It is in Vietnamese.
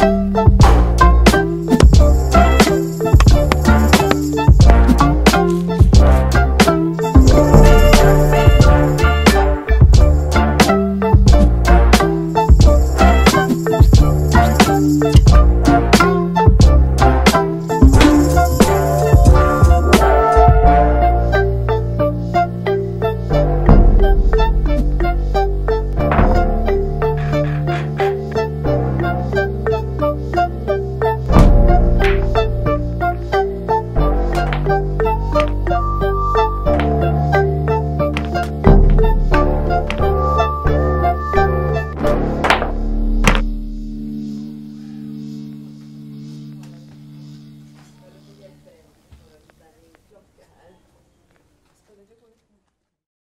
Thank 되고요.